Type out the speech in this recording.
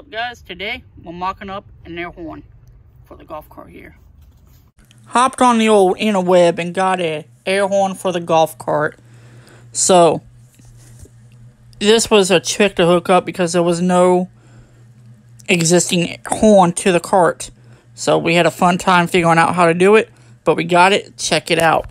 up guys? Today we're mocking up an air horn for the golf cart here. Hopped on the old interweb and got a air horn for the golf cart. So this was a trick to hook up because there was no existing horn to the cart. So we had a fun time figuring out how to do it, but we got it. Check it out.